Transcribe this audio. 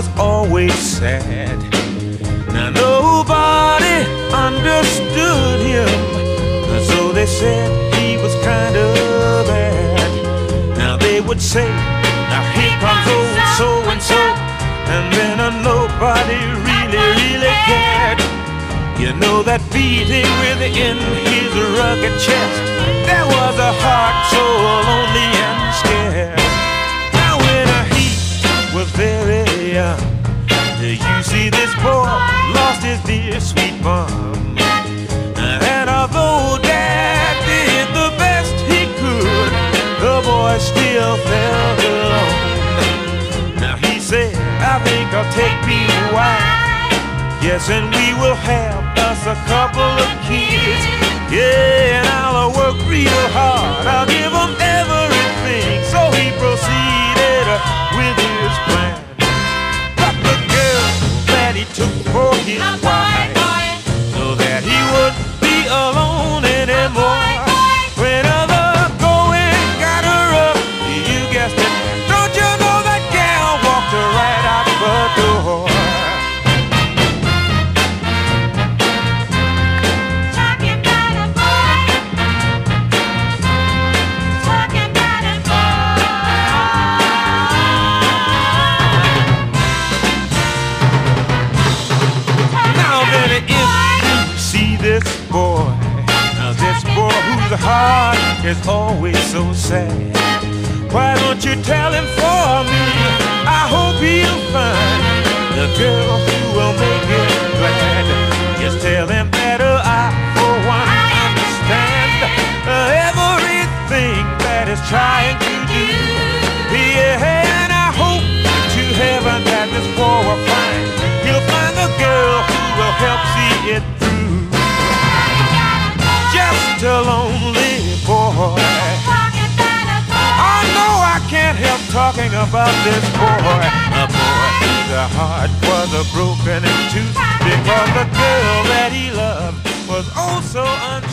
was always sad. Now nobody understood him, so they said he was kind of bad. Now they would say, now here comes old so and so, and then nobody really, really cared. You know that beating within his rugged chest, there was a heart so lonely and Yes, and we will have us a couple of kids. Yeah, and I'll work real hard. I'll give them everything. So he proceeded uh, with his plan. But the girl that he took for his wife, so that he would be alone this boy, now this boy whose heart is always so sad, why don't you tell him for me? I hope he'll find the girl who will make him glad. Just tell him that I, for one, understand everything that is trying to do. Yeah, Just a lonely boy. I know I can't help talking about this boy. A boy whose heart was a broken in two because the girl that he loved was oh so untrue.